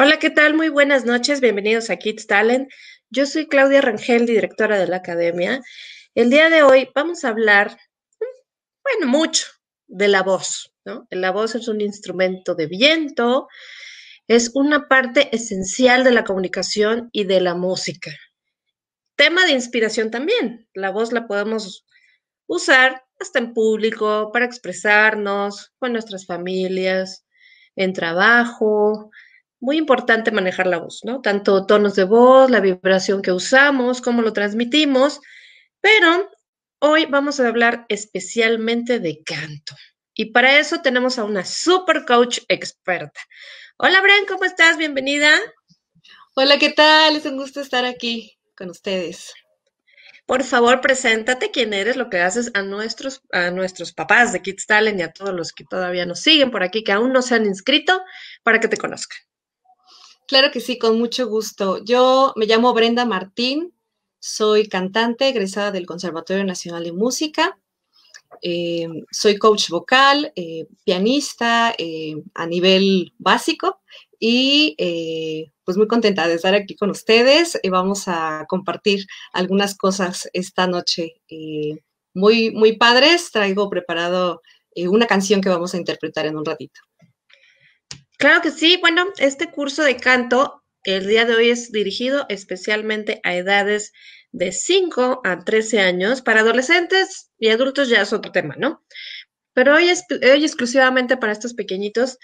Hola, ¿qué tal? Muy buenas noches, bienvenidos a Kids Talent. Yo soy Claudia Rangel, directora de la academia. El día de hoy vamos a hablar, bueno, mucho de la voz, ¿no? La voz es un instrumento de viento, es una parte esencial de la comunicación y de la música. Tema de inspiración también. La voz la podemos usar hasta en público para expresarnos con nuestras familias, en trabajo, muy importante manejar la voz, ¿no? Tanto tonos de voz, la vibración que usamos, cómo lo transmitimos, pero hoy vamos a hablar especialmente de canto. Y para eso tenemos a una super coach experta. Hola, Bren, ¿cómo estás? Bienvenida. Hola, ¿qué tal? Es un gusto estar aquí con ustedes. Por favor, preséntate quién eres, lo que haces a nuestros, a nuestros papás de Kids Talent y a todos los que todavía nos siguen por aquí, que aún no se han inscrito, para que te conozcan. Claro que sí, con mucho gusto. Yo me llamo Brenda Martín, soy cantante egresada del Conservatorio Nacional de Música. Eh, soy coach vocal, eh, pianista eh, a nivel básico y pues muy contenta de estar aquí con ustedes. vamos a compartir algunas cosas esta noche muy, muy padres. Traigo preparado una canción que vamos a interpretar en un ratito. Claro que sí. Bueno, este curso de canto el día de hoy es dirigido especialmente a edades de 5 a 13 años. Para adolescentes y adultos ya es otro tema, ¿no? Pero hoy, es, hoy exclusivamente para estos pequeñitos.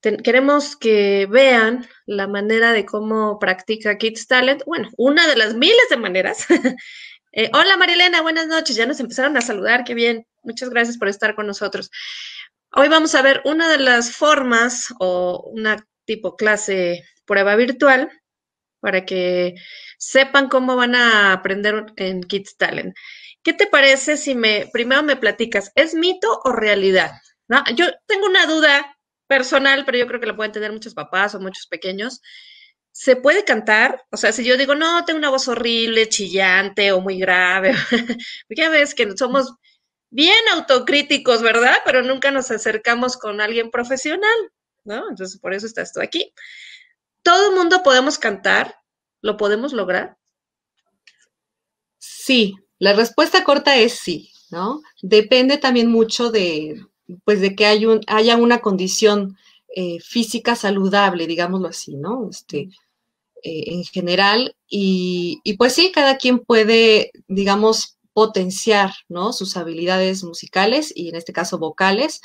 queremos que vean la manera de cómo practica Kids Talent. Bueno, una de las miles de maneras. Eh, hola Marilena, buenas noches. Ya nos empezaron a saludar, qué bien. Muchas gracias por estar con nosotros. Hoy vamos a ver una de las formas o una tipo clase prueba virtual para que sepan cómo van a aprender en Kids Talent. ¿Qué te parece si me primero me platicas, ¿es mito o realidad? ¿No? Yo tengo una duda personal, pero yo creo que la pueden tener muchos papás o muchos pequeños. ¿Se puede cantar? O sea, si yo digo, no, tengo una voz horrible, chillante o muy grave, ya ves que somos bien autocríticos, ¿verdad? Pero nunca nos acercamos con alguien profesional, ¿no? Entonces, por eso estás tú aquí. ¿Todo el mundo podemos cantar? ¿Lo podemos lograr? Sí, la respuesta corta es sí, ¿no? Depende también mucho de, pues, de que haya una condición eh, física saludable, digámoslo así, ¿no? Este, eh, en general. Y, y, pues sí, cada quien puede, digamos, potenciar ¿no? sus habilidades musicales y en este caso vocales,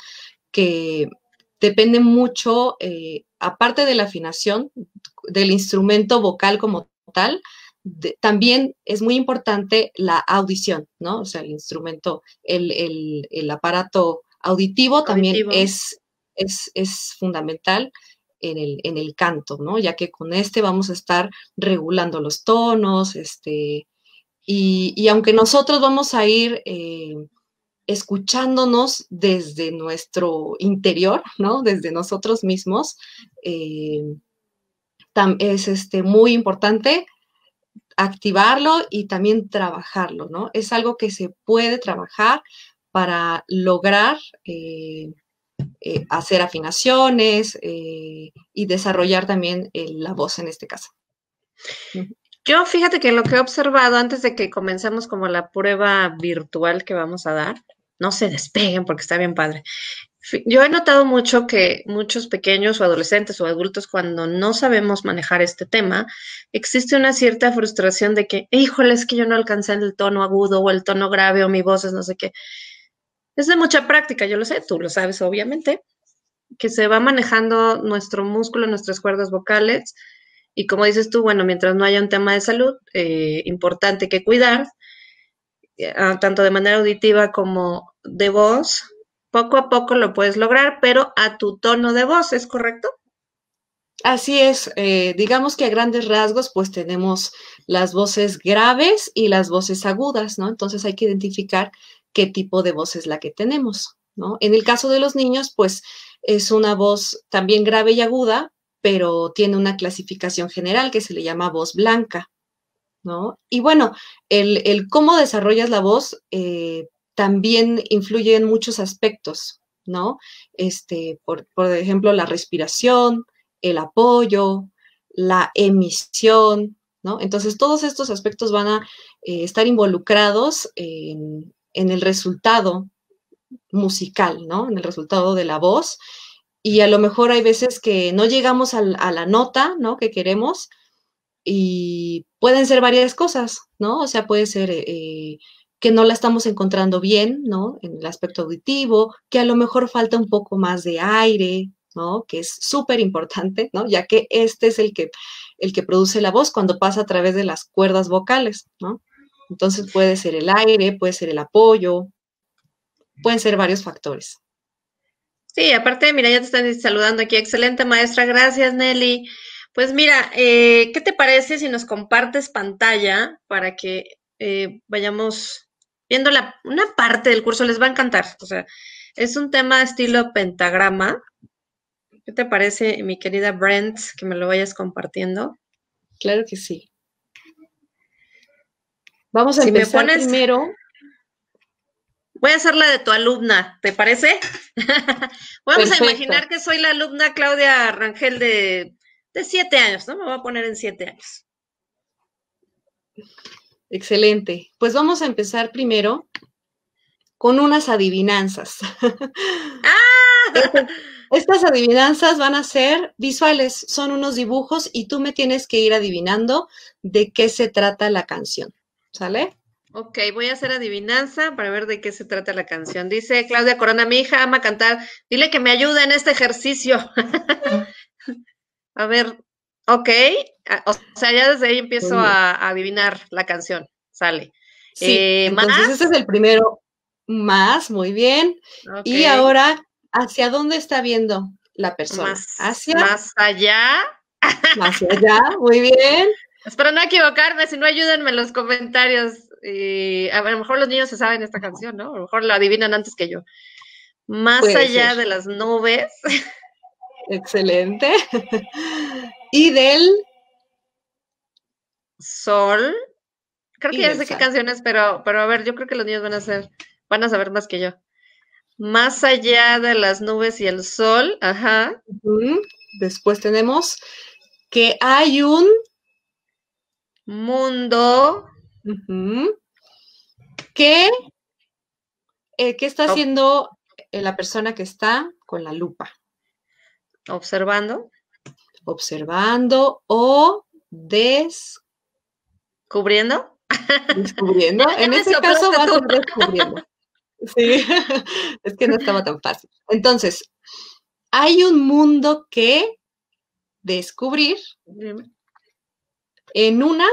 que depende mucho, eh, aparte de la afinación del instrumento vocal como tal, también es muy importante la audición, ¿no? O sea, el instrumento, el, aparato auditivo, también es, es, es fundamental. En el, en el, canto, ¿no? Ya que con este vamos a estar regulando los tonos, este, y, aunque nosotros vamos a ir eh, escuchándonos desde nuestro interior, ¿no? Desde nosotros mismos, eh, es este, muy importante activarlo y también trabajarlo, ¿no? Es algo que se puede trabajar para lograr eh, hacer afinaciones y desarrollar también la voz en este caso. Yo fíjate que lo que he observado antes de que comencemos como la prueba virtual que vamos a dar, no se despeguen porque está bien padre. Yo he notado mucho que muchos pequeños o adolescentes o adultos cuando no sabemos manejar este tema, existe una cierta frustración de que, híjole, es que yo no alcancé el tono agudo o el tono grave o mi voz es no sé qué. Es de mucha práctica, yo lo sé, tú lo sabes obviamente, que se va manejando nuestro músculo, nuestras cuerdas vocales y como dices tú, bueno, mientras no haya un tema de salud eh, importante que cuidar, eh, tanto de manera auditiva como de voz, poco a poco lo puedes lograr, pero a tu tono de voz, ¿es correcto? Así es, eh, digamos que a grandes rasgos, pues tenemos las voces graves y las voces agudas, ¿no? Entonces hay que identificar qué tipo de voz es la que tenemos, ¿no? En el caso de los niños, pues es una voz también grave y aguda, pero tiene una clasificación general que se le llama voz blanca, ¿no? Y bueno, el, cómo desarrollas la voz eh, también influye en muchos aspectos, ¿no? Este, por, ejemplo, la respiración, el apoyo, la emisión, ¿no? Entonces, todos estos aspectos van a eh, estar involucrados en, el resultado musical, ¿no? En el resultado de la voz. Y a lo mejor hay veces que no llegamos a, la nota, ¿no? Que queremos y pueden ser varias cosas, ¿no? O sea, puede ser eh, que no la estamos encontrando bien, ¿no? En el aspecto auditivo, que a lo mejor falta un poco más de aire, ¿no? Que es súper importante, ¿no? Ya que este es el que, el que produce la voz cuando pasa a través de las cuerdas vocales, ¿no? Entonces puede ser el aire, puede ser el apoyo, pueden ser varios factores. Sí, aparte, mira, ya te están saludando aquí. Excelente maestra, gracias Nelly. Pues mira, eh, ¿qué te parece si nos compartes pantalla para que eh, vayamos viendo la, una parte del curso? Les va a encantar. O sea, es un tema estilo pentagrama. ¿Qué te parece, mi querida Brent, que me lo vayas compartiendo? Claro que sí. Vamos a empezar primero. Voy a hacer la de tu alumna, ¿te parece? Vamos a imaginar que soy la alumna Claudia Rangel de, de siete años, ¿no? Me voy a poner en siete años. Excelente. Pues vamos a empezar primero con unas adivinanzas. ¡Ah! Estas adivinanzas van a ser visuales, son unos dibujos y tú me tienes que ir adivinando de qué se trata la canción. ¿Sale? Ok, voy a hacer adivinanza para ver de qué se trata la canción. Dice Claudia Corona, mi hija ama cantar. Dile que me ayude en este ejercicio. a ver, ok. O sea, ya desde ahí empiezo a, adivinar la canción. Sale. Sí, eh, entonces este es el primero. Más, muy bien. Y ahora, ¿hacia dónde está viendo la persona? Más, ¿Hacia? más allá. Más allá, muy bien. Espero no equivocarme, si no ayúdenme en los comentarios. A, lo mejor los niños se saben esta canción, ¿no? A lo mejor la adivinan antes que yo. Más allá de las nubes. Excelente. y del sol. Creo que ya sé qué canciones, pero, pero a ver, yo creo que los niños van a ser, van a saber más que yo. Más allá de las nubes y el sol, ajá. Después tenemos que hay un mundo. ¿Qué, eh, ¿Qué está haciendo eh, la persona que está con la lupa? Observando. Observando o descubriendo. Descubriendo. en este caso va a ser descubriendo. Sí, es que no estaba tan fácil. Entonces, hay un mundo que descubrir en una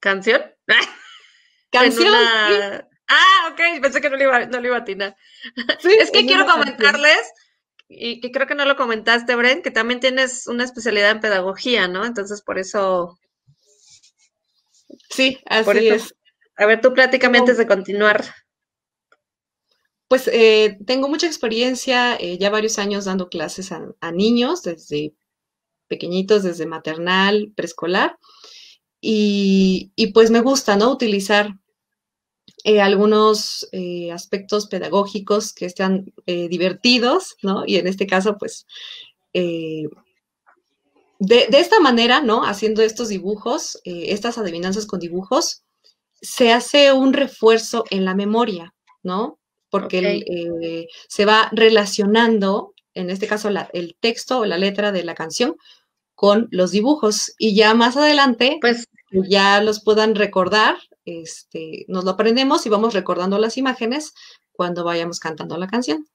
canción. Canción. Ah, ok, pensé que no le iba, no le iba a atinar. es que quiero comentarles, y que creo que no lo comentaste, Bren, que también tienes una especialidad en pedagogía, ¿no? Entonces, por eso. Sí, así es. A ver, tú pláticame antes de continuar. Pues eh, tengo mucha experiencia, eh, ya varios años dando clases a niños, desde pequeñitos, desde maternal, preescolar. Y, pues me gusta, ¿no? Utilizar eh, algunos eh, aspectos pedagógicos que están eh, divertidos, ¿no? Y en este caso, pues, de, esta manera, ¿no? Haciendo estos dibujos, estas adivinanzas con dibujos, se hace un refuerzo en la memoria, ¿no? Porque se va relacionando, en este caso, el texto o la letra de la canción con los dibujos y ya más adelante, pues ya los puedan recordar, este, nos lo aprendemos y vamos recordando las imágenes cuando vayamos cantando la canción.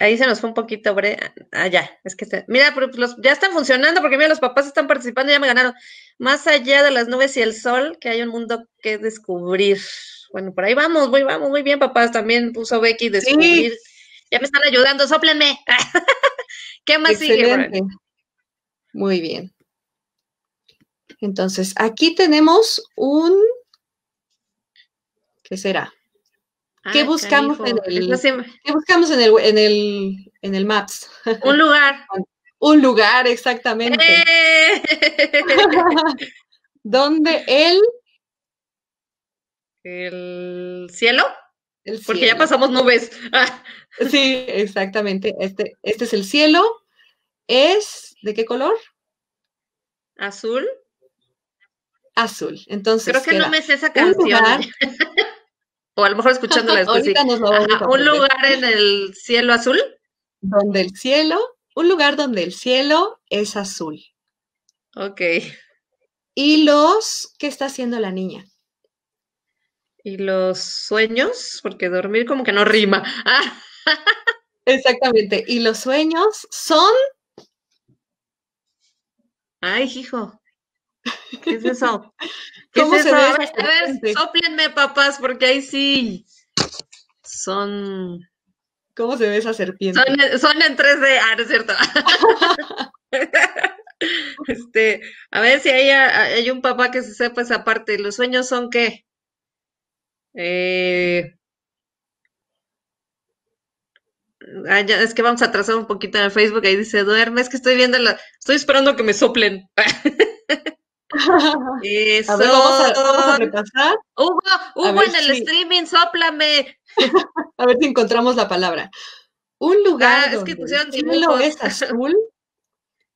Ahí se nos fue un poquito, bre... Ah, ya, es que mira, pero los, ya están funcionando porque mira, los papás están participando, ya me ganaron. Más allá de las nubes y el sol, que hay un mundo que descubrir. Bueno, por ahí vamos, muy, vamos, muy bien, papás. También puso Becky descubrir. Ya me están ayudando, sóplenme. ¿Qué más sigue? Muy bien. Entonces, aquí tenemos un. ¿Qué será? ¿Qué, buscamos en el, ¿Qué buscamos en el, en el, en el Maps? Un lugar. un lugar, exactamente. ¡Eh! ¿Dónde el? El cielo. Porque ya pasamos nubes. sí, exactamente. Este, este es el cielo. es ¿de qué color? Azul. Azul. Entonces. Creo que no me sé esa canción. o a lo mejor escuchándola después. sí. un lugar en el cielo azul. Donde el cielo, un lugar donde el cielo es azul. Ok. Y los, ¿qué está haciendo la niña? Y los sueños, porque dormir como que no rima. Exactamente. Y los sueños son. Ay, hijo. ¿Qué es eso? ¿Qué ¿Cómo es eso? a ver, soplenme, papás, porque ahí sí son. ¿Cómo se ve esa serpiente? Son, en 3D. Ah, no es cierto. este, a ver si hay, hay un papá que se sepa esa parte. ¿Los sueños son qué? Eh, ah, es que vamos a trazar un poquito en el Facebook, ahí dice duerme, es que estoy viendo la, estoy esperando que me soplen. Eso. A ver, vamos a, repasar. Hugo, Hugo en el streaming, soplame. a ver si encontramos la palabra. Un lugar ah, es que el cielo es azul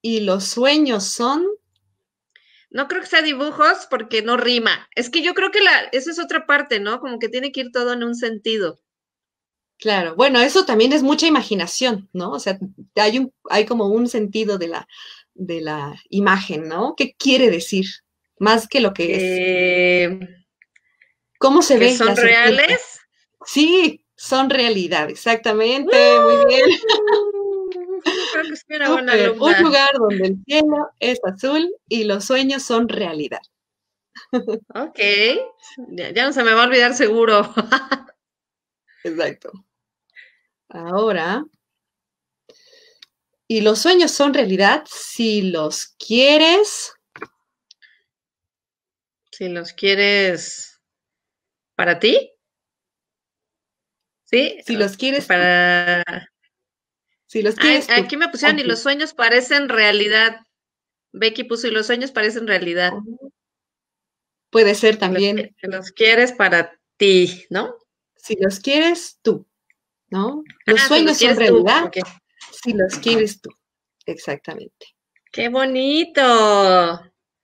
y los sueños son no creo que sea dibujos porque no rima. Es que yo creo que la, esa es otra parte, ¿no? Como que tiene que ir todo en un sentido. Claro, bueno, eso también es mucha imaginación, ¿no? O sea, hay, un, hay como un sentido de la, de la imagen, ¿no? ¿Qué quiere decir? Más que lo que es. Eh, ¿Cómo se ve? ¿Son reales? Sí, son realidad, exactamente, muy bien. Un lugar donde el cielo es azul y los sueños son realidad. Ok, ya, no se me va a olvidar seguro. Exacto. Ahora, y los sueños son realidad si los quieres. Si los quieres para ti. ¿Sí? Si los quieres para si los quieres. aquí me pusieron y los sueños parecen realidad. Becky puso y los sueños parecen realidad. Puede ser también. Si los, quieres para ti, ¿no? Si los quieres tú, ¿no? Los ah, sueños son realidad. Si los quieres tú. Exactamente. ¡Qué bonito! O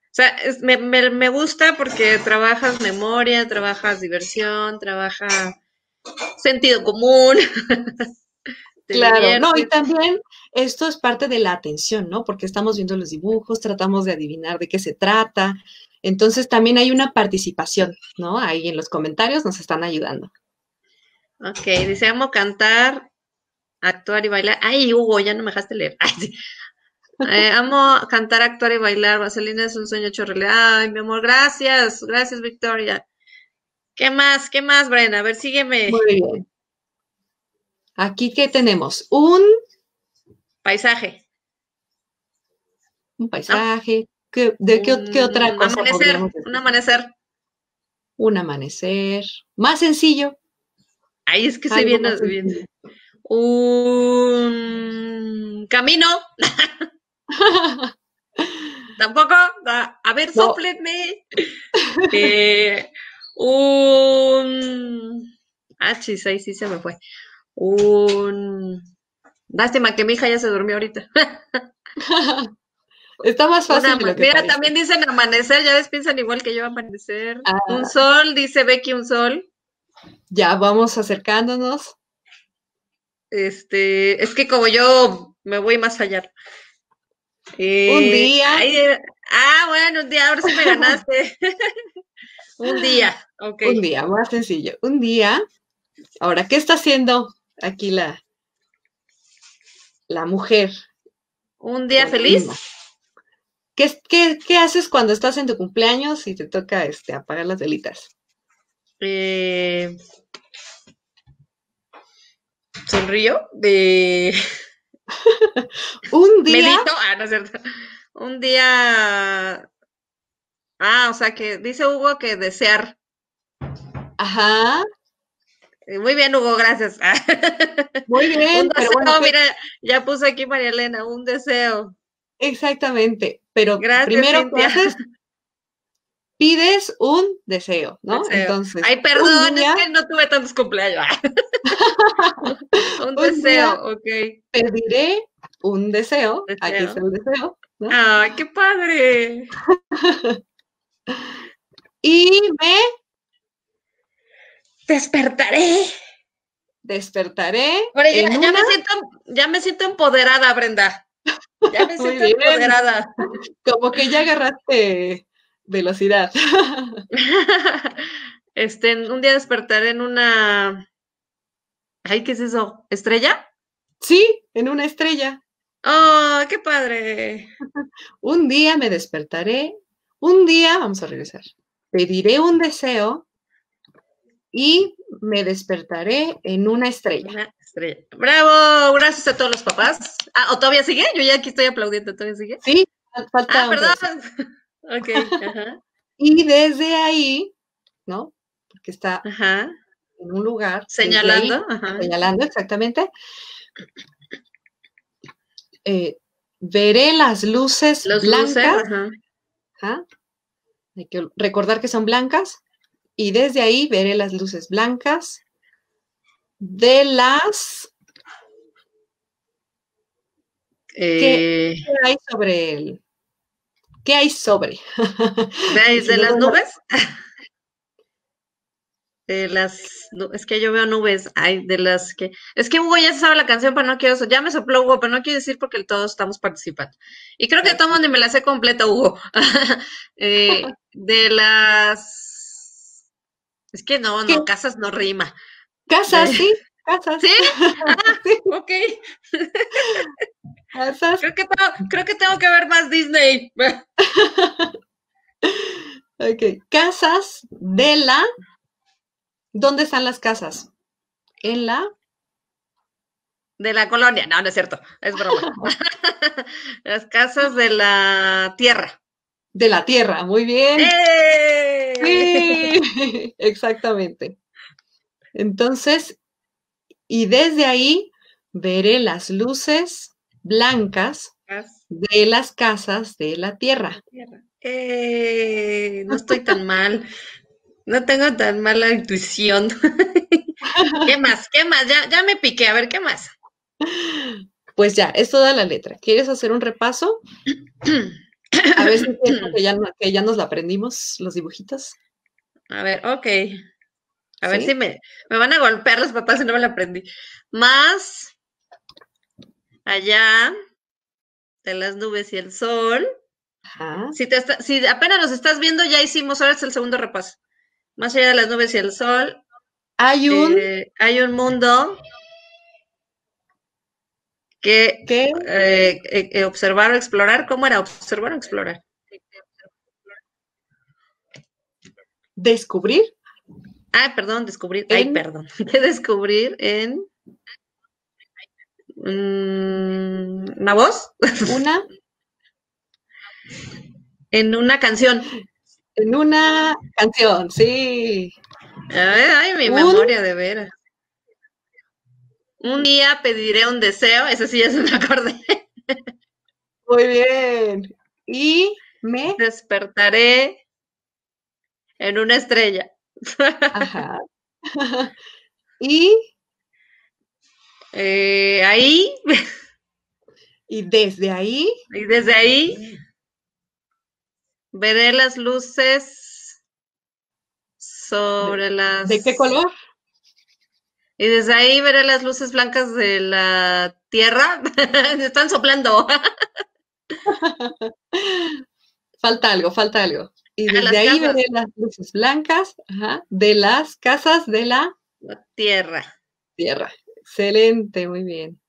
sea, me, me, gusta porque trabajas memoria, trabajas diversión, trabajas sentido común. Claro, no, y también esto es parte de la atención, ¿no? Porque estamos viendo los dibujos, tratamos de adivinar de qué se trata. Entonces también hay una participación, ¿no? Ahí en los comentarios nos están ayudando. Ok, dice, amo cantar, actuar y bailar. Ay, Hugo, ya no me dejaste leer. Eh, amo cantar, actuar y bailar. Vaselina es un sueño hecho realidad. Ay, mi amor, gracias. Gracias, Victoria. ¿Qué más? ¿Qué más, Brena? A ver, sígueme. Muy bien. Aquí, ¿qué tenemos? Un paisaje. Un paisaje. ¿De qué, otra cosa? Amanecer, un amanecer. Un amanecer. Más sencillo. Ahí es que se viene, Un camino. Tampoco. A ver, no. Eh, un. Ah, sí, ahí sí se me fue un... Lástima que mi hija ya se durmió ahorita. Está más fácil. mira, también dicen amanecer, ya ves, piensan igual que yo, amanecer. Un ah. sol, dice Becky, un sol. Ya vamos acercándonos. Este, es que como yo me voy más allá. un eh, día. Ah, bueno, un día, ahora sí me ganaste. un día, ok. Un día, más sencillo. Un día. Ahora, ¿qué está haciendo aquí la, la mujer. ¿Un día feliz? ¿Qué, qué, qué haces cuando estás en tu cumpleaños y te toca este, apagar las velitas? Eh, sonrío un día ah no es cierto un día ah o sea que dice Hugo que desear ajá eh, muy bien, Hugo, gracias. Muy bien. un mira, ya puso aquí María Elena, un deseo. Exactamente, pero primero ¿qué haces? Pides un deseo, ¿no? Entonces. Ay, perdón, es que no tuve tantos cumpleaños. un, deseo, ok. Pediré un deseo. Aquí está el deseo. ¡Ay, qué padre! y me despertaré. Despertaré. ya, me siento, empoderada, Brenda. Ya me siento empoderada. Como que ya agarraste velocidad. Este, un día despertaré en una. Ay, ¿qué es eso? ¿Estrella? Sí, en una estrella. ¡Oh, qué padre! un día me despertaré, un día, vamos a regresar, pediré un deseo y me despertaré en una estrella. Una estrella. ¡Bravo! Gracias a todos los papás. Ah, ¿o todavía sigue? Yo ya aquí estoy aplaudiendo, ¿todavía sigue? Sí, falta. Ah, perdón. ok, ajá. Y desde ahí, ¿no? Porque está en un lugar. Señalando. Señalando, exactamente. Eh, veré las luces blancas. Hay que recordar que son blancas. Y desde ahí veré las luces blancas de las... ¿Qué, eh. hay sobre él? ¿Qué hay sobre? ¿De, las nubes? de las, es que yo veo nubes, hay de las que, es que Hugo ya se sabe la canción, pero no quiero, ya me sopló Hugo, pero no quiero decir porque todos estamos participando. Y creo que todo mundo me la sé completa, Hugo. Eh, de las, es que no, no, casas no rima. Casas, sí, casas. ¿Sí? Ah, sí. ok. Casas. Creo que, tengo, creo que tengo que ver más Disney. ok, casas de la ¿Dónde están las casas? En la... De la colonia. No, no es cierto. Es broma. las casas de la tierra. De la tierra, muy bien. ¡Eh! Sí, exactamente. Entonces, y desde ahí veré las luces blancas de las casas de la tierra. Eh, no estoy tan mal. No tengo tan mala intuición. ¿Qué más? ¿Qué más? Ya, ya me piqué. A ver, ¿qué más? Pues ya, es toda la letra. ¿Quieres hacer un repaso? A ver si que ya, que ya nos la aprendimos, los dibujitos. A ver, ok. A ver si me, me van a golpear los papás si no me la aprendí. Más allá de las nubes y el sol. Ajá. Si, te si apenas nos estás viendo, ya hicimos, ahora es el segundo repaso. Más allá de las nubes y el sol. Hay un, eh, hay un mundo que eh, eh, observar o explorar. ¿Cómo era observar o explorar? Descubrir. Ah, perdón, descubrir. Ay, perdón. ¿Qué descubrir en una voz. Una. en una canción. En una canción, sí. Ay, mi memoria de veras. Un día pediré un deseo, eso sí ya se me acordé. Muy bien. Y me despertaré en una estrella. Ajá. y eh, ahí. y desde ahí. Y desde ahí Veré las luces sobre las... ¿De qué color? Y desde ahí veré las luces blancas de la Tierra. Están soplando. falta algo, falta algo. Y desde ahí veré las luces blancas de las casas de la... la Tierra. Tierra. Excelente, muy bien.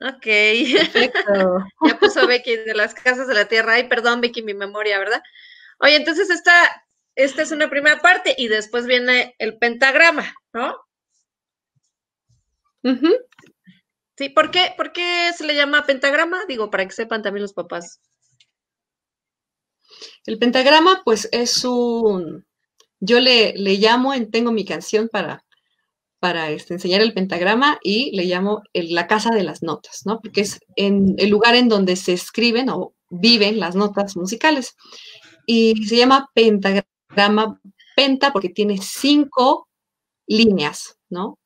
Ok. Perfecto. ya puso Becky de las casas de la tierra. Ay, perdón, Becky, mi memoria, ¿verdad? Oye, entonces esta, esta es una primera parte y después viene el pentagrama, ¿no? Sí, ¿por qué, ¿por qué se le llama pentagrama? Digo, para que sepan también los papás. El pentagrama, pues, es un. Yo le, le llamo, tengo mi canción para para este, enseñar el pentagrama y le llamo la casa de las notas, ¿no? Porque es en el lugar en donde se escriben o viven las notas musicales. Y se llama pentagrama, penta porque tiene cinco líneas, ¿no?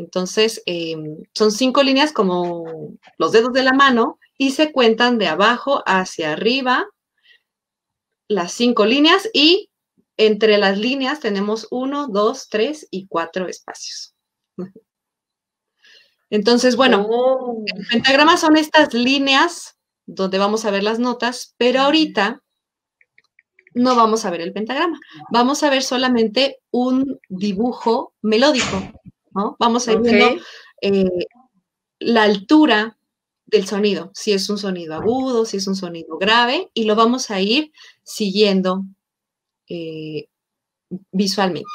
Entonces, em, son cinco líneas como los dedos de la mano y se cuentan de abajo hacia arriba las cinco líneas y entre las líneas tenemos uno, dos, tres y cuatro espacios. Entonces, bueno, Oh. el pentagrama son estas líneas donde vamos a ver las notas, pero ahorita no vamos a ver el pentagrama. Vamos a ver solamente un dibujo melódico, ¿no? Vamos a ir viendo eh, la altura del sonido, si es un sonido agudo, si es un sonido grave, y lo vamos a ir siguiendo eh, visualmente.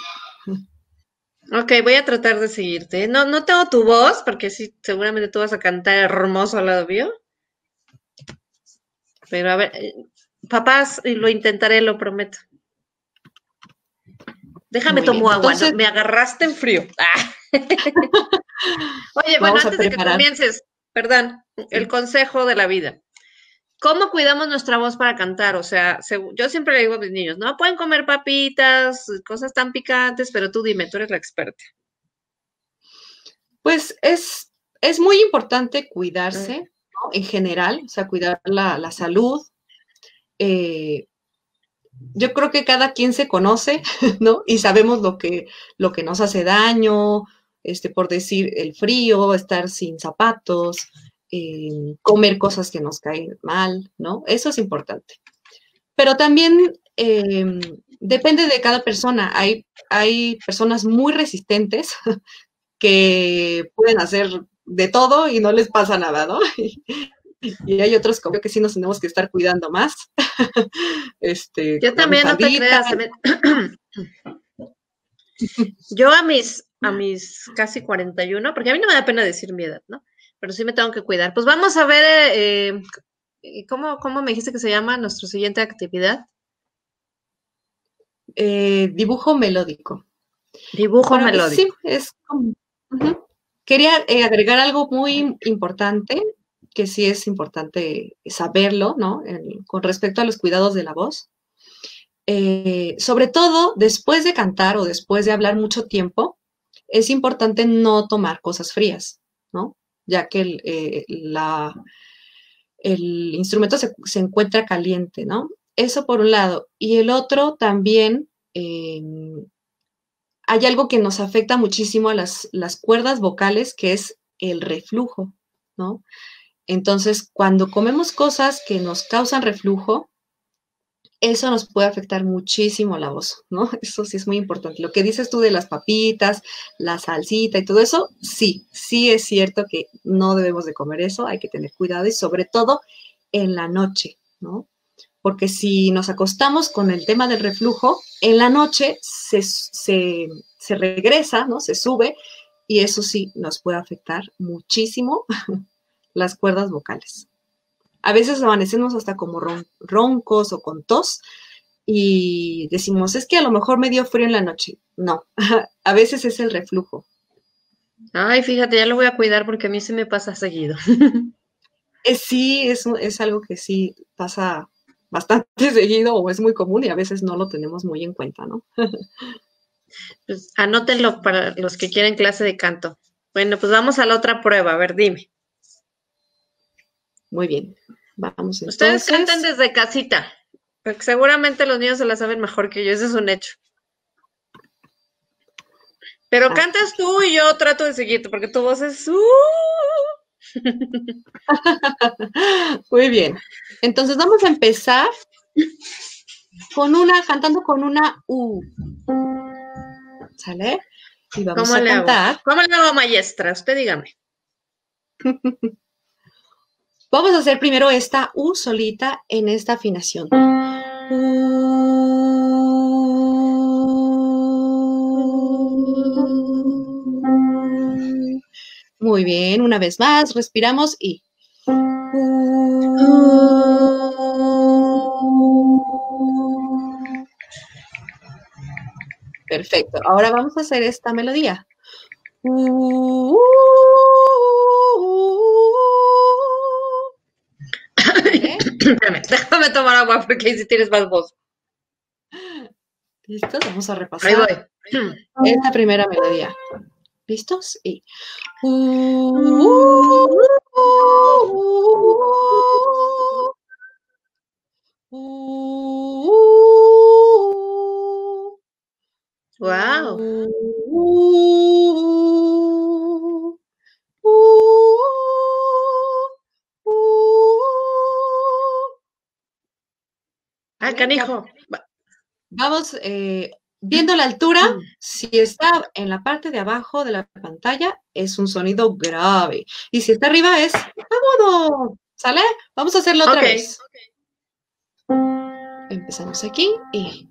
Ok, voy a tratar de seguirte. No, no tengo tu voz, porque sí, seguramente tú vas a cantar hermoso al lado mío. Pero a ver, eh, papás, lo intentaré, lo prometo. Déjame tomo agua, ¿no? Me agarraste en frío. Ah. Oye, bueno, antes de que comiences, perdón, el consejo de la vida. ¿Cómo cuidamos nuestra voz para cantar? O sea, yo siempre le digo a mis niños, no pueden comer papitas, cosas tan picantes, pero tú dime, tú eres la experta. Pues es, es muy importante cuidarse, ¿no? En general, o sea, cuidar la, la salud. Eh, yo creo que cada quien se conoce, ¿no? Y sabemos lo que, lo que nos hace daño, este, por decir, el frío, estar sin zapatos, eh, comer cosas que nos caen mal, ¿no? Eso es importante. Pero también eh, depende de cada persona. Hay, hay personas muy resistentes que pueden hacer de todo y no les pasa nada, ¿no? hay otros como que sí nos tenemos que estar cuidando más. Este, Yo también, no te creas. me- Yo a mis, a mis casi 41, porque a mí no me da pena decir mi edad, ¿no? Pero sí me tengo que cuidar. Pues vamos a ver, eh, ¿cómo, ¿cómo me dijiste que se llama nuestra siguiente actividad? Eh, dibujo melódico. Dibujo melódico. Sí, es como... Quería eh, agregar algo muy importante, que sí es importante saberlo, ¿no? Con respecto a los cuidados de la voz. Eh, sobre todo, después de cantar o después de hablar mucho tiempo, es importante no tomar cosas frías, ¿no? Ya que el, eh, instrumento se, encuentra caliente, ¿no? Eso por un lado. Y el otro también, em, hay algo que nos afecta muchísimo a las cuerdas vocales, que es el reflujo, ¿no? Entonces, cuando comemos cosas que nos causan reflujo, eso nos puede afectar muchísimo la voz, ¿no? Eso sí es muy importante. Lo que dices tú de las papitas, la salsita y todo eso, sí, sí es cierto que no debemos de comer eso, hay que tener cuidado y sobre todo en la noche, ¿no? Porque si nos acostamos con el tema del reflujo, en la noche se, se, se regresa, ¿no? Se sube y eso sí nos puede afectar muchísimo las cuerdas vocales. A veces amanecemos hasta como ron- roncos o con tos y decimos, es que a lo mejor me dio frío en la noche. No, a veces es el reflujo. Ay, fíjate, ya lo voy a cuidar porque a mí se me pasa seguido. Sí, es, es algo que sí pasa bastante seguido o es muy común y a veces no lo tenemos muy en cuenta, ¿no? Pues anótenlo para los que quieren clase de canto. Bueno, pues vamos a la otra prueba. A ver, dime. Muy bien. Vamos entonces. Ustedes canten desde casita, porque seguramente los niños se la saben mejor que yo, eso es un hecho. Pero Ah. cantas tú y yo trato de seguirte, porque tu voz es... ¡uh! Muy bien. Entonces vamos a empezar con una, cantando con una U. ¿Sale? Y vamos ¿Cómo a le hago? cantar. ¿Cómo le hago, maestra? Usted dígame. Vamos a hacer primero esta U solita en esta afinación. Muy bien, una vez más, respiramos y. Perfecto. Ahora vamos a hacer esta melodía. Espérame, déjame tomar agua porque ahí sí tienes más voz. ¿Listos? Vamos a Ahí repasar voy. esta primera melodía. ¿Listos? Y. Uh, wow. Ah, canijo. Vamos eh, viendo la altura. Si está en la parte de abajo de la pantalla, es un sonido grave. Y si está arriba, es agudo. ¿Sale? Vamos a hacerlo otra vez. Empezamos aquí y.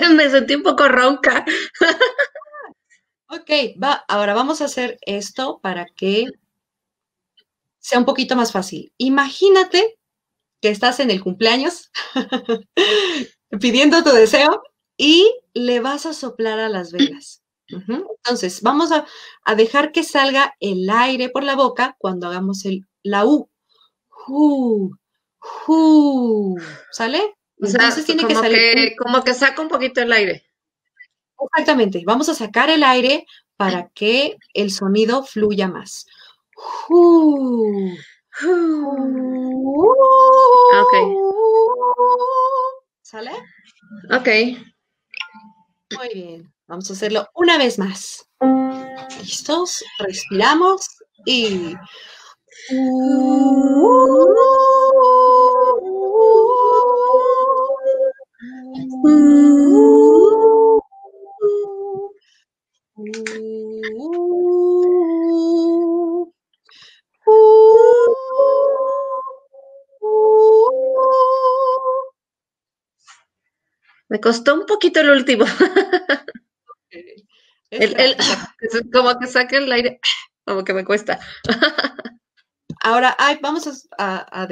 Me sentí un poco ronca. ok, va, ahora vamos a hacer esto para que sea un poquito más fácil. Imagínate que estás en el cumpleaños pidiendo tu deseo y le vas a soplar a las velas. Entonces, vamos a, dejar que salga el aire por la boca cuando hagamos el, la U. ¿Sale? Entonces tiene que salir. como que saca un poquito el aire. Exactamente. Vamos a sacar el aire para que el sonido fluya más. Ok. ¿Sale? Ok. Muy bien. Vamos a hacerlo una vez más. ¿Listos? Respiramos y... Me costó un poquito el último. el, como que saque el aire, como que me cuesta. Ahora, vamos a,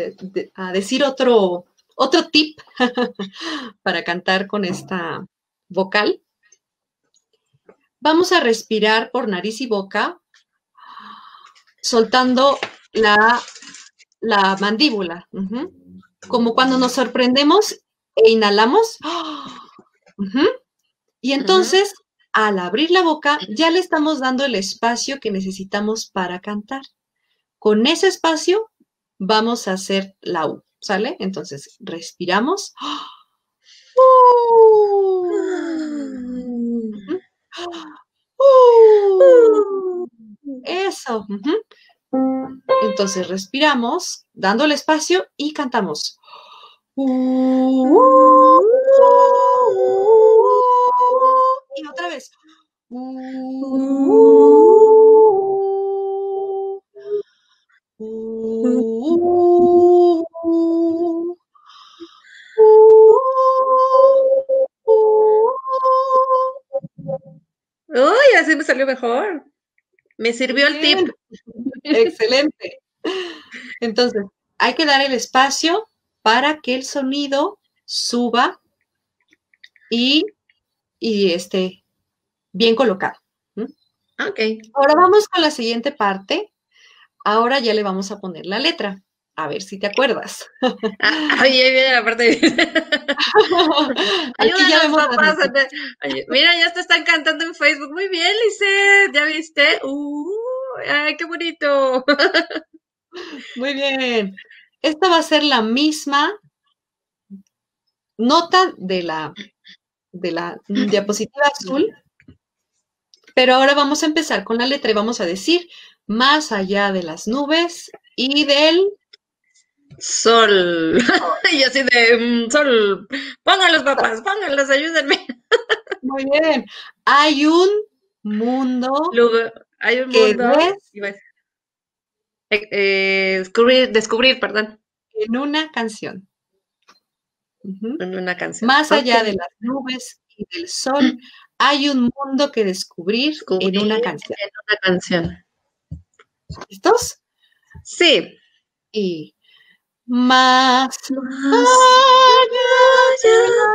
decir otro, otro tip para cantar con esta vocal. Vamos a respirar por nariz y boca, soltando la, la mandíbula. Como cuando nos sorprendemos e inhalamos. Y entonces, al abrir la boca, ya le estamos dando el espacio que necesitamos para cantar. Con ese espacio vamos a hacer la U, ¿sale? Entonces, respiramos. Eso. Entonces respiramos, dando el espacio y cantamos. Y otra vez. Uy, así me salió mejor. Me sirvió el tip. Excelente. Entonces, hay que dar el espacio para que el sonido suba y, y esté bien colocado. Ok. Ahora vamos con la siguiente parte. Ahora ya le vamos a poner la letra. A ver si te acuerdas. Ah, ahí viene la parte. Aquí ya vemos Mira, ya te están cantando en Facebook. Muy bien, Lice. ¿Ya viste? Uh, ¡Ay, qué bonito! Muy bien. Esta va a ser la misma nota de la, de la diapositiva azul, pero ahora vamos a empezar con la letra y vamos a decir más allá de las nubes y del sol. y así de mm, sol. Pónganlos, papás, pónganlos, ayúdenme. Muy bien. Hay un mundo. hay un mundo. Eh, eh, descubrir, descubrir, perdón. En una canción. En una canción. Más allá de las nubes y del sol, hay un mundo que descubrir, en una canción. En una canción. ¿Listos? Sí. Y más, allá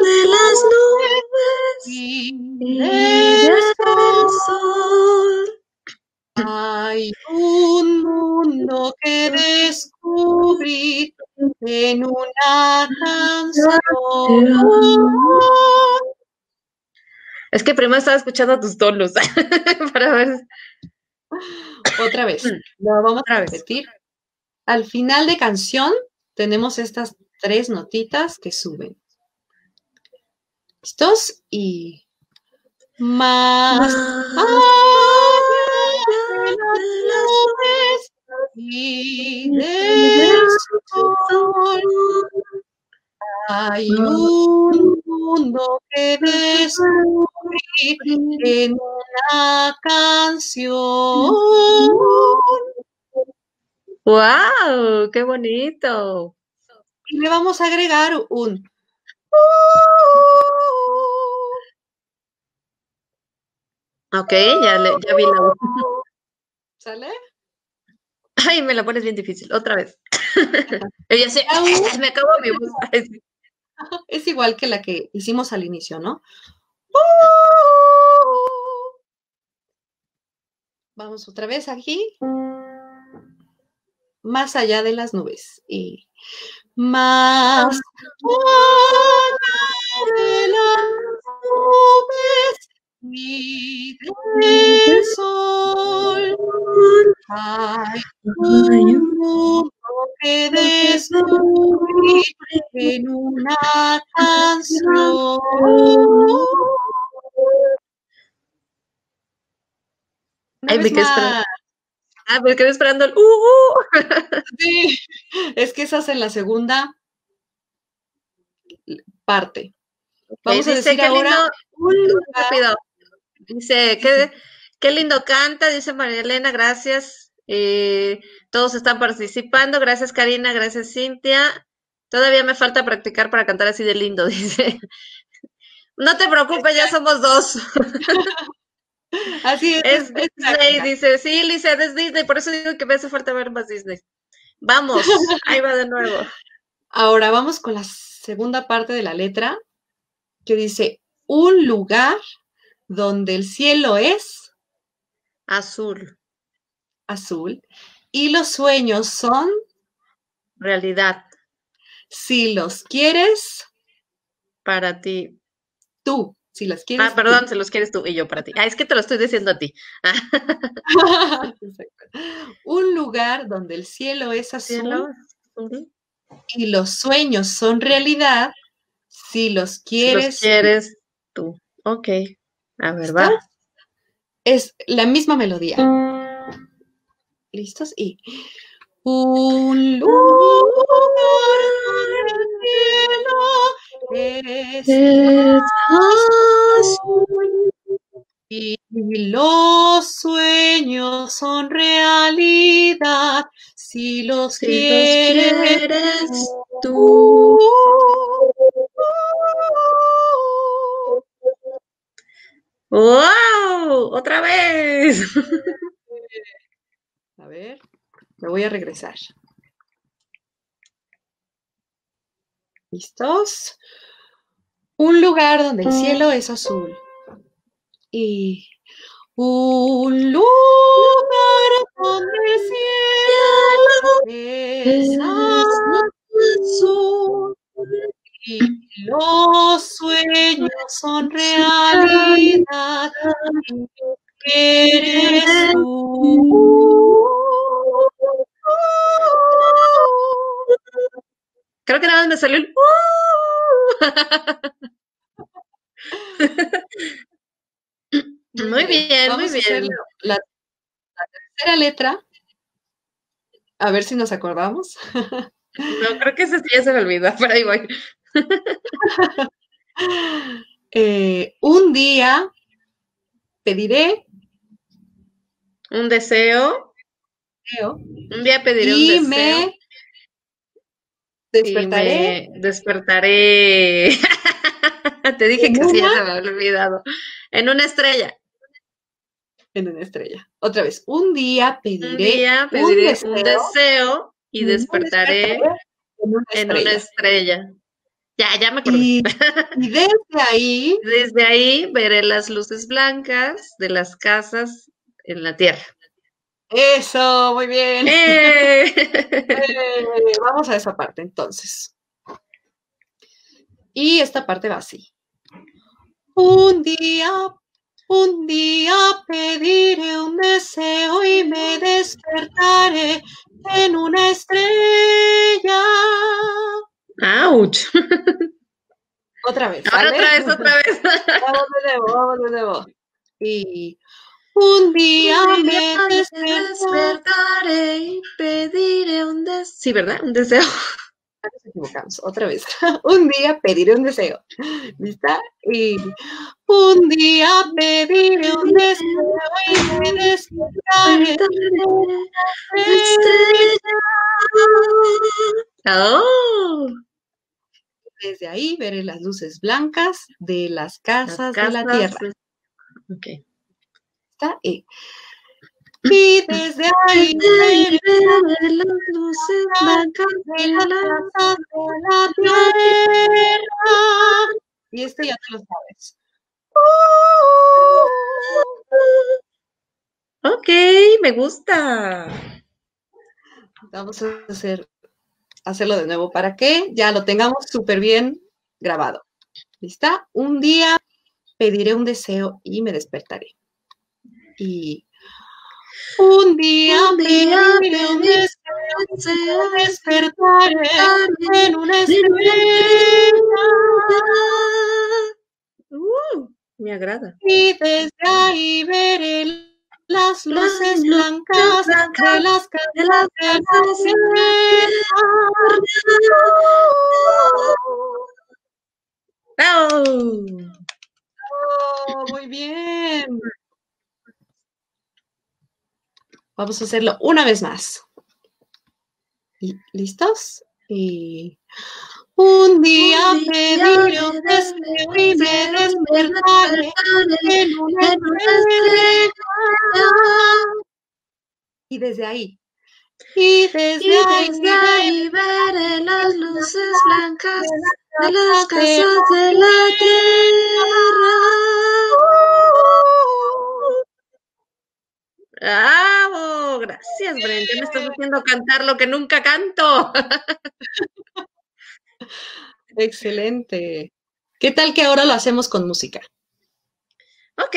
de las nubes y del sol. Hay un mundo que descubrir en una canción. Es que primero estaba escuchando tus tonos para ver. Otra vez, lo vamos a repetir. Al final de canción tenemos estas tres notitas que suben. ¿Listos? Y más allá de las nubes y del sol hay un mundo que descubrir en una canción. ¡Wow! ¡Qué bonito! Y le vamos a agregar un Ok, ya, le, ya vi la. ¿Sale? Ay, me la pones bien difícil. Otra vez. Sé, Au. me acabo mi voz. Es igual que la que hicimos al inicio, ¿no? Vamos otra vez aquí. Más allá de las nubes. Y más allá de las nubes y del sol. Hay un mundo que descubrir en una canción. Ay, me vez quedé esperando. más. Ah, me quedé esperando el uh, uh. Sí, es que esa es en la segunda parte. Vamos a dice, decir qué ahora lindo, rápido. Dice, qué, qué lindo canta, dice María Elena, gracias. Eh, todos están participando, gracias Karina, gracias Cintia. Todavía me falta practicar para cantar así de lindo, dice. No te preocupes, ya somos dos. Así es. Es Disney, dice, sí, Lisa, es Disney, por eso digo que me hace falta ver más Disney. Vamos, ahí va de nuevo. Ahora vamos con la segunda parte de la letra que dice un lugar donde el cielo es Azul, azul y los sueños son realidad, si los quieres para ti. tú, si los quieres. Ah, perdón, se los quieres tú y yo para ti. Ah, es que te lo estoy diciendo a ti. tú. Un lugar donde el cielo es azul Cielo, y los sueños son realidad si los Si quieres. los quieres tú. Ok. A ver, va. ¿Listos? Es la misma melodía. ¿Listos? Y un lugar donde el cielo es y los sueños son realidad si los Si los quieres quieres tú. ¡Wow! ¡Otra vez! A ver, me voy a regresar. ¿Listos? Un lugar donde el cielo es azul. Y un lugar hacer. La, la tercera letra. A ver si nos acordamos. No, creo que sí ya se me olvidó, pero ahí voy. Eh, un día pediré Un deseo. deseo, Un día pediré y un deseo. me y despertaré me despertaré. Te dije ¿En que sí, ya se me había olvidado. En una estrella. En una estrella. Otra vez, un día Un pediré día pediré un deseo deseo y despertaré despertaré en una en una estrella. estrella. Ya, ya me acordé. Y, y desde ahí, Desde ahí veré las luces blancas de las casas en la tierra. eso, muy bien. ¡Eh! Eh, vamos a esa parte entonces. Y esta parte va así. Un día, un día pediré un deseo y me despertaré en una estrella. ¡Auch! Otra vez. Ahora otra vez, otra vez. Vamos de nuevo, vamos de nuevo. Y un día me despertaré. despertaré y pediré un deseo. Sí, ¿verdad? Un deseo. Nos equivocamos, otra vez. Un día pediré un deseo. ¿Lista? Y un día pediré un deseo y me despertaré. ¡Oh! Desde ahí veré las luces blancas de las Las casas de la tierra. Ok. ¿Está? Y, y desde ahí Veré las luces blancas de de la de la tierra. Y este ya te lo sabes. Ok, me gusta. Vamos a hacer, hacerlo de nuevo para que ya lo tengamos súper bien grabado. ¿Lista? Un día pediré un deseo y me despertaré. Y un día Un día un deseo en una estrella. Uh, me agrada. Y desde ahí veré las luces blancas de las casas de la. Oh, muy bien. Vamos a hacerlo una vez más. ¿Listos? Y un día pediré un me deseo y me y me despertaré en una estrella. Y desde ahí. Y desde Y ahí. desde ahí veré las luces blancas de las casas de la tierra. ¡Bravo! Gracias, Brent. Ya me estás haciendo cantar lo que nunca canto. Excelente. ¿Qué tal que ahora lo hacemos con música? Ok.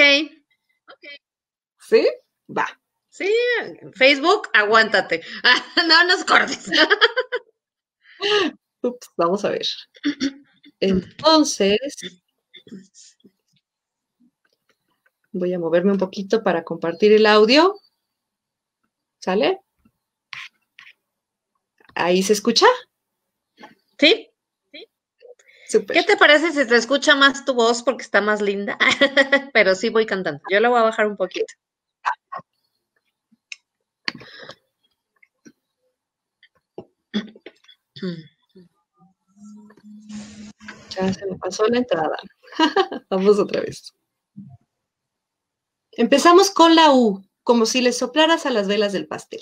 ¿Sí? Va. Sí, Facebook, aguántate. No nos cortes. Ups, vamos a ver. Entonces, voy a moverme un poquito para compartir el audio. ¿Sale? ¿Ahí se escucha? ¿Sí? Súper. ¿Qué te parece si te escucha más tu voz porque está más linda? Pero sí voy cantando. Yo la voy a bajar un poquito. Ya se me pasó la entrada. Vamos otra vez. Empezamos con la U, como si le soplaras a las velas del pastel.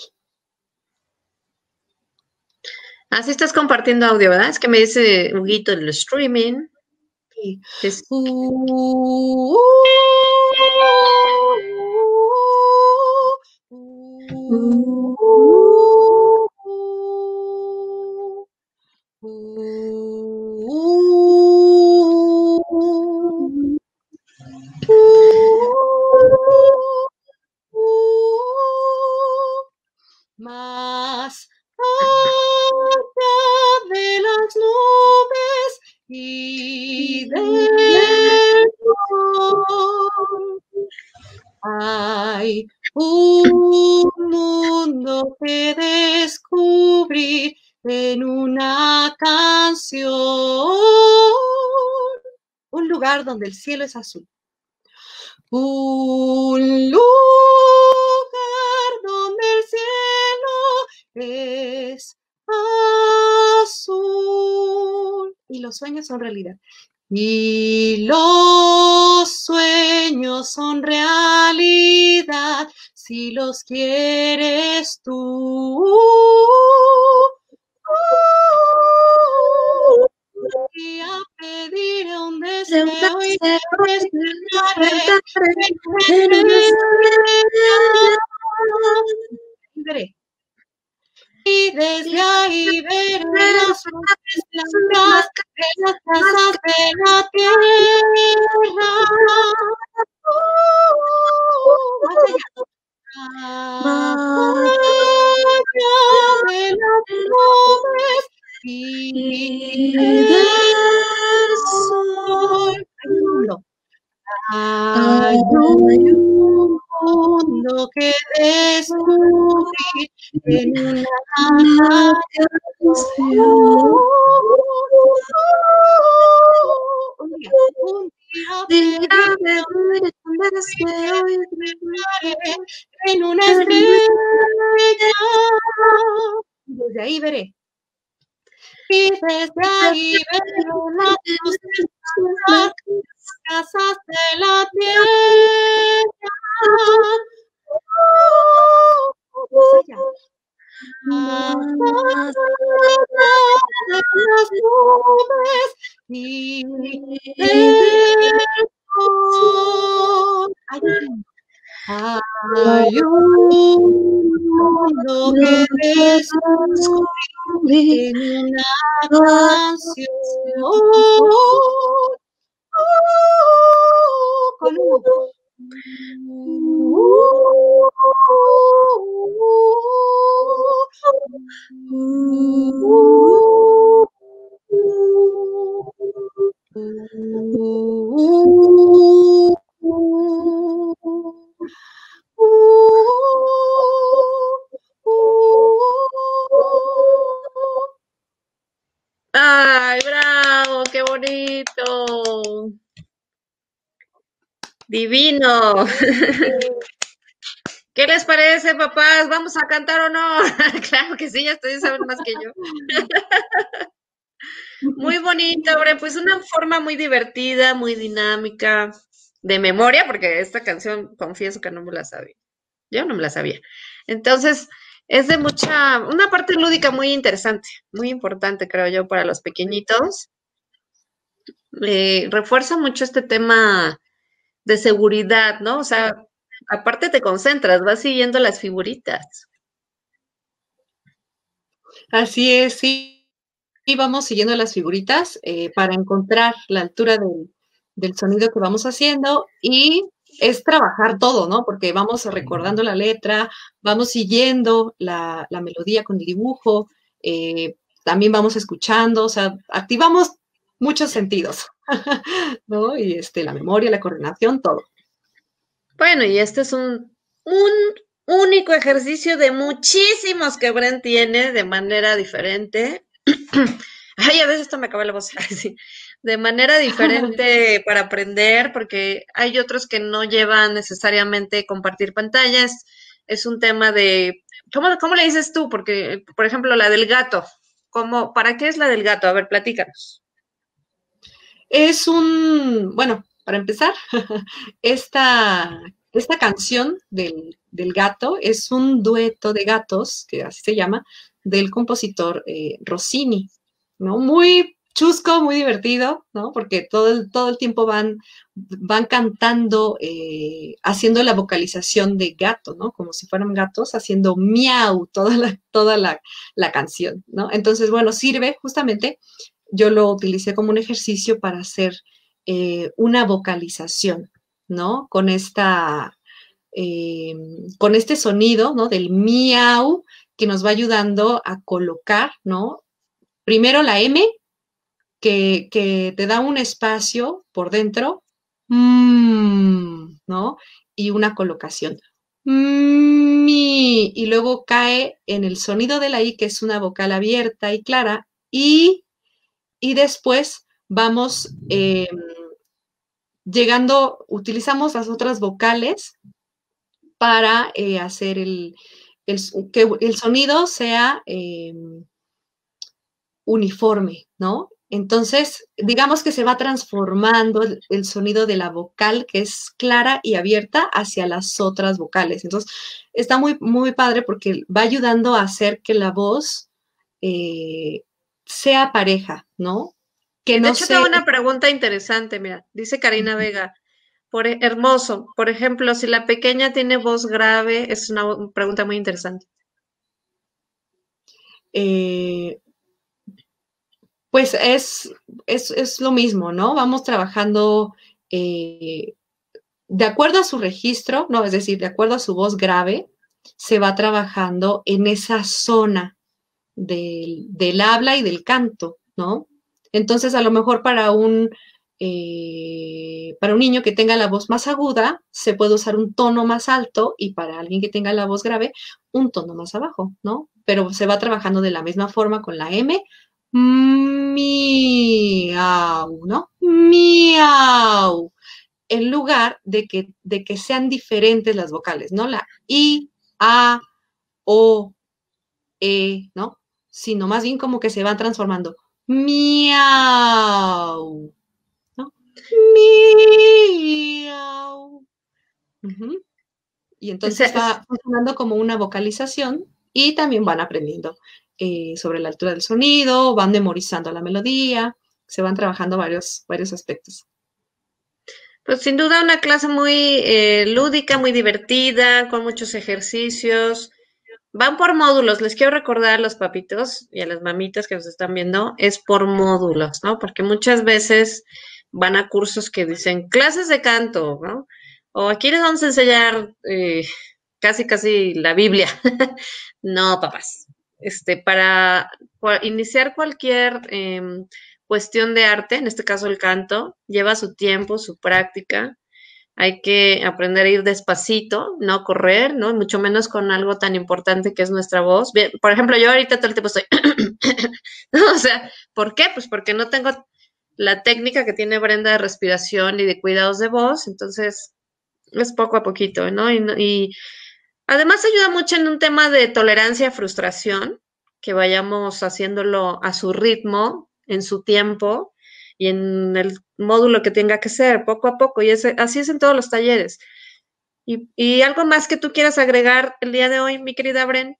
Así estás compartiendo audio, ¿verdad? Es que me dice Huguito el streaming. Y Es- donde el cielo es azul. Un lugar donde el cielo es azul. Y los sueños son realidad. Y los sueños son realidad si los quieres en una una. Desde ahí veré. Y desde ahí veré las luces casas de la tierra. Las nubes y del sol. Hay un mundo que descubrí en una canción. Con ¡Ay, bravo! ¡Qué bonito! Divino. ¿Qué les parece, papás? ¿Vamos a cantar o no? claro que sí, ya ustedes saben más que yo. muy bonito, pues una forma muy divertida, muy dinámica, de memoria, porque esta canción confieso que no me la sabía. Yo no me la sabía. Entonces, es de mucha, una parte lúdica muy interesante, muy importante, creo yo, para los pequeñitos. Eh, refuerza mucho este tema de seguridad, ¿no? O sea, aparte te concentras, vas siguiendo las figuritas. Así es, sí. Y vamos siguiendo las figuritas eh, para encontrar la altura del, del sonido que vamos haciendo y es trabajar todo, ¿no? Porque vamos recordando la letra, vamos siguiendo la, la melodía con el dibujo, eh, también vamos escuchando, o sea, activamos muchos sentidos, ¿no? Y este, la memoria, la coordinación, todo. Bueno, y este es un, un único ejercicio de muchísimos que Bren tiene de manera diferente. Ay, a veces esto me acaba la voz. De manera diferente para aprender, porque hay otros que no llevan necesariamente compartir pantallas. Es un tema de, ¿cómo, cómo le dices tú? Porque, por ejemplo, la del gato. ¿Cómo, ¿Para qué es la del gato? A ver, platícanos. Es un, bueno, para empezar, esta, esta canción del, del, gato es un dueto de gatos, que así se llama, del compositor eh, Rossini, ¿no? Muy chusco, muy divertido, ¿no? Porque todo el, todo el tiempo van, van cantando, eh, haciendo la vocalización de gato, ¿no? Como si fueran gatos, haciendo miau toda la, toda la, la canción, ¿no? Entonces, bueno, sirve justamente yo lo utilicé como un ejercicio para hacer eh, una vocalización, ¿no? Con esta, eh, con este sonido, ¿no? Del miau que nos va ayudando a colocar, ¿no? Primero la M, que, que te da un espacio por dentro, mm, ¿no? Y una colocación. Mi, y luego cae en el sonido de la I, que es una vocal abierta y clara, y y después vamos eh, llegando, utilizamos las otras vocales para eh, hacer el, el, que el sonido sea eh, uniforme, ¿no? Entonces, digamos que se va transformando el, el, sonido de la vocal, que es clara y abierta, hacia las otras vocales. Entonces, está muy, muy padre porque va ayudando a hacer que la voz eh, sea pareja, ¿no? Que de hecho, tengo una pregunta interesante, mira, dice Karina Vega, por, e, hermoso, por ejemplo, si la pequeña tiene voz grave, es una pregunta muy interesante. Eh, pues es, es, lo mismo, ¿no? Vamos trabajando eh, de acuerdo a su registro, no, es decir, de acuerdo a su voz grave, se va trabajando en esa zona del, habla y del canto, ¿no? Entonces, a lo mejor para un, eh, para un niño que tenga la voz más aguda, se puede usar un tono más alto y para alguien que tenga la voz grave, un tono más abajo, ¿no? Pero se va trabajando de la misma forma con la M, miau, ¿no? Miau. En lugar de que, de que sean diferentes las vocales, ¿no? La I, A, O, E, ¿no? Sino más bien como que se van transformando. Miau. ¿No? Miau. Y entonces va funcionando como una vocalización y también van aprendiendo eh, sobre la altura del sonido, van memorizando la melodía, se van trabajando varios, varios aspectos. Pues sin duda una clase muy eh, lúdica, muy divertida, con muchos ejercicios. Van por módulos, les quiero recordar a los papitos y a las mamitas que nos están viendo, es por módulos, ¿no? Porque muchas veces van a cursos que dicen clases de canto, ¿no? O aquí les vamos a enseñar eh, casi, casi la Biblia. no, papás este, para iniciar cualquier em, cuestión de arte, en este caso el canto, lleva su tiempo, su práctica. Hay que aprender a ir despacito, no correr, ¿no? Mucho menos con algo tan importante que es nuestra voz. Por ejemplo, yo ahorita todo el tiempo estoy, o sea, ¿por qué? Pues porque no tengo la técnica que tiene Brenda de respiración y de cuidados de voz, entonces es poco a poquito, ¿no? y Además, ayuda mucho en un tema de tolerancia a frustración, que vayamos haciéndolo a su ritmo, en su tiempo y en el módulo que tenga que ser, poco a poco. Y así es en todos los talleres. Y, algo más que tú quieras agregar el día de hoy, mi querida Bren.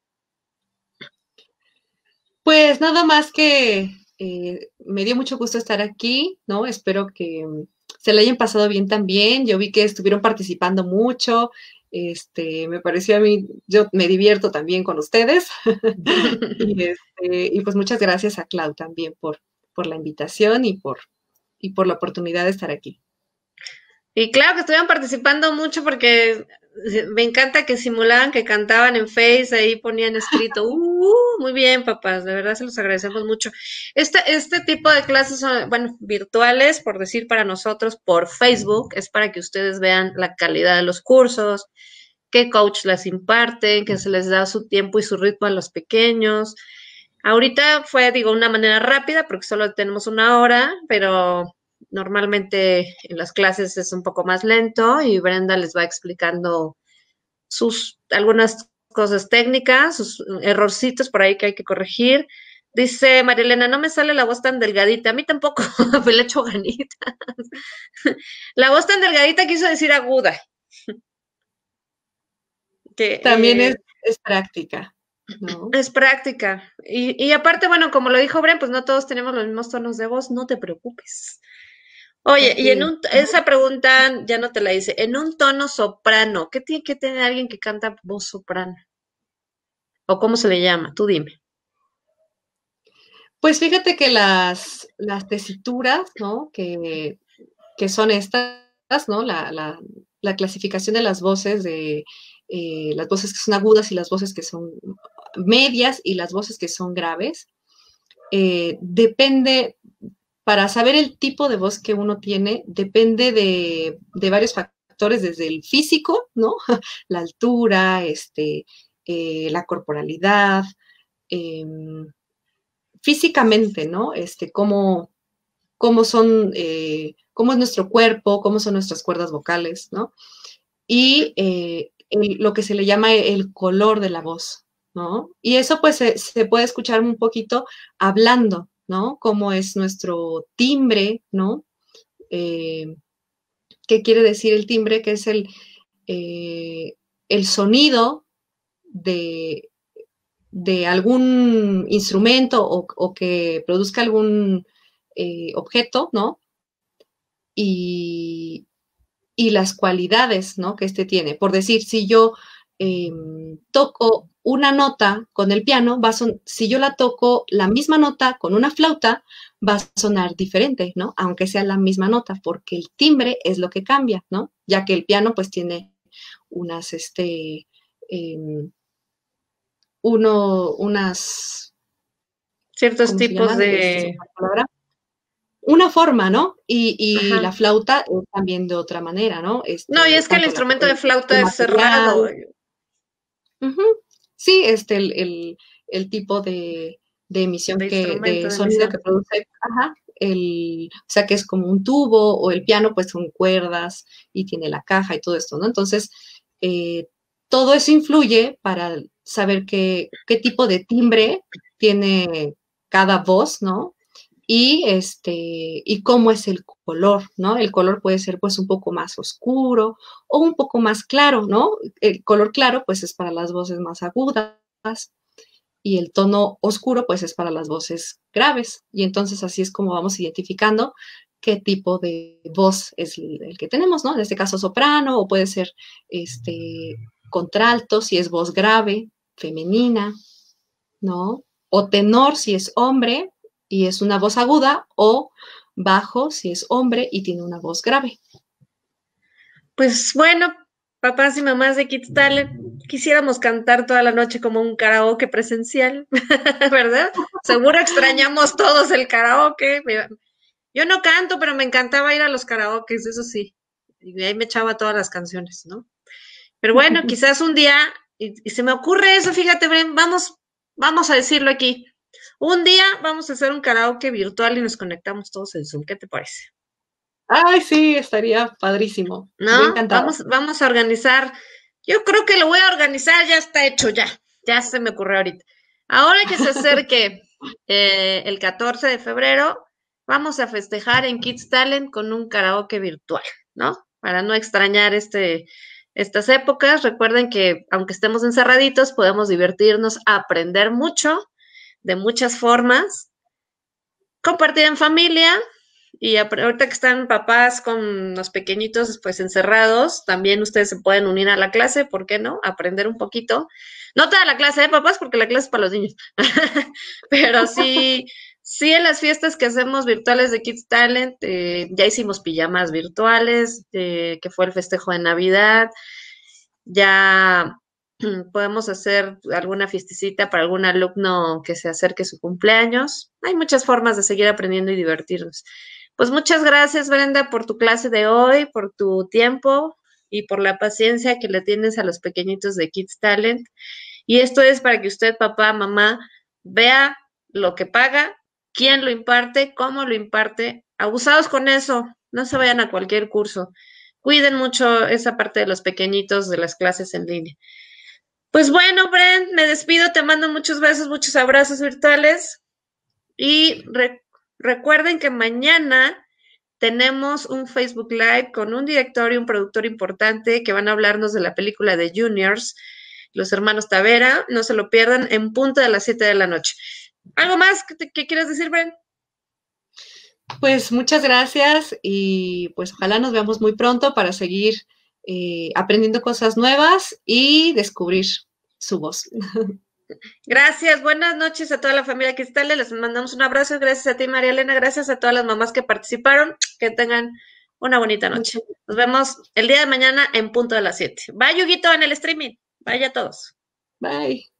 Pues nada más que eh, me dio mucho gusto estar aquí, ¿no? Espero que se le hayan pasado bien también. Yo vi que estuvieron participando mucho, este, me pareció a mí, yo me divierto también con ustedes. Este, y, pues muchas gracias a Clau también por, por la invitación y por, y por la oportunidad de estar aquí. Y claro que estuvieron participando mucho porque me encanta que simulaban que cantaban en Face, ahí ponían escrito, uh, muy bien, papás, de verdad se los agradecemos mucho. Este, este tipo de clases son, bueno, virtuales, por decir para nosotros, por Facebook, es para que ustedes vean la calidad de los cursos, qué coach les imparten, que se les da su tiempo y su ritmo a los pequeños. Ahorita fue, digo, una manera rápida porque solo tenemos una hora, pero Normalmente en las clases es un poco más lento y Brenda les va explicando sus algunas cosas técnicas, sus errorcitos por ahí que hay que corregir. Dice Marilena, no me sale la voz tan delgadita. A mí tampoco, me le echo ganitas. la voz tan delgadita quiso decir aguda. que, También eh, es, práctica. Es práctica. Y, y, aparte, bueno, como lo dijo Bren, pues no todos tenemos los mismos tonos de voz, no te preocupes. Oye, y en un, esa pregunta ya no te la hice, en un tono soprano, ¿qué tiene que tener alguien que canta voz soprano? ¿O cómo se le llama? Tú dime. Pues fíjate que las, las tesituras, ¿no? Que, son estas, ¿no? La, la, clasificación de las voces, de eh, las voces que son agudas y las voces que son medias y las voces que son graves, eh, depende, para saber el tipo de voz que uno tiene depende de, varios factores, desde el físico, ¿no? La altura, este, eh, la corporalidad, em, físicamente, ¿no? Este, cómo, cómo son, eh, cómo es nuestro cuerpo, cómo son nuestras cuerdas vocales, ¿no? Y lo que se le llama el color de la voz, ¿no? Y eso pues se puede escuchar un poquito hablando, ¿no? Cómo es nuestro timbre, ¿no? Eh, ¿Qué quiere decir el timbre? Que es el, eh, el sonido de, de, algún instrumento o, que produzca algún eh, objeto, ¿no? Y, y, las cualidades, ¿no? Que este tiene. Por decir, si yo em, toco una nota con el piano, va a si yo la toco la misma nota con una flauta, va a sonar diferente, ¿no? Aunque sea la misma nota, porque el timbre es lo que cambia, ¿no? Ya que el piano pues tiene unas, este, em, uno, unas... Ciertos tipos de... Una forma, ¿no? Y, la flauta es también de otra manera, ¿no? no, y es que el instrumento de flauta es cerrado. Sí, este, el, tipo de, emisión que, de sonido que produce, ajá, el, o sea, que es como un tubo, o el piano, pues son cuerdas y tiene la caja y todo esto, ¿no? Entonces, eh, todo eso influye para saber qué, qué tipo de timbre tiene cada voz, ¿no? Y este, y cómo es el color, ¿no? El color puede ser pues un poco más oscuro o un poco más claro, ¿no? El color claro pues es para las voces más agudas y el tono oscuro pues es para las voces graves. Y entonces así es como vamos identificando qué tipo de voz es el que tenemos, ¿no? En este caso soprano o puede ser este contralto si es voz grave, femenina, ¿no? O tenor si es hombre y es una voz aguda o bajo si es hombre y tiene una voz grave. Pues bueno, papás y mamás de Kids Talent, quisiéramos cantar toda la noche como un karaoke presencial, ¿verdad? Seguro extrañamos todos el karaoke. Yo no canto, pero me encantaba ir a los karaokes, eso sí. Y ahí me echaba todas las canciones, ¿no? Pero bueno, quizás un día, y, se me ocurre eso, fíjate, vamos, vamos a decirlo aquí. Un día vamos a hacer un karaoke virtual y nos conectamos todos en Zoom. ¿Qué te parece? Ay, sí, estaría padrísimo. ¿No? Vamos, vamos a organizar. Yo creo que lo voy a organizar, ya está hecho, ya. Ya se me ocurrió ahorita. Ahora que se acerque eh, el 14 de febrero, vamos a festejar en Kids Talent con un karaoke virtual, ¿no? Para no extrañar este, estas épocas. Recuerden que aunque estemos encerraditos, podemos divertirnos, aprender mucho de muchas formas, compartir en familia y ahorita que están papás con los pequeñitos pues encerrados, también ustedes se pueden unir a la clase, ¿por qué no? Aprender un poquito. No toda la clase, ¿eh, papás? Porque la clase es para los niños. Pero sí, sí en las fiestas que hacemos virtuales de Kids Talent, eh, ya hicimos pijamas virtuales, eh, que fue el festejo de Navidad. Ya podemos hacer alguna fiestecita para algún alumno que se acerque su cumpleaños. Hay muchas formas de seguir aprendiendo y divertirnos. Pues muchas gracias, Brenda, por tu clase de hoy, por tu tiempo y por la paciencia que le tienes a los pequeñitos de Kids Talent. Y esto es para que usted, papá, mamá, vea lo que paga, quién lo imparte, cómo lo imparte. Abusados con eso, no se vayan a cualquier curso. Cuiden mucho esa parte de los pequeñitos de las clases en línea. Pues bueno, Brent, me despido, te mando muchos besos, muchos abrazos virtuales y recuerden que mañana tenemos un Facebook Live con un director y un productor importante que van a hablarnos de la película de Juniors, los hermanos Tavera, no se lo pierdan en punto de las 7 de la noche. ¿Algo más que, que quieras decir, Brent? Pues muchas gracias y pues ojalá nos veamos muy pronto para seguir eh, aprendiendo cosas nuevas y descubrir su voz. Gracias, buenas noches a toda la familia Cristal, les mandamos un abrazo, gracias a ti María Elena, gracias a todas las mamás que participaron, que tengan una bonita noche. Nos vemos el día de mañana en punto de las 7. Bye, Yuguito, en el streaming. Vaya a todos. Bye.